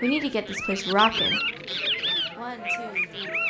We need to get this place rocking. One, two, three,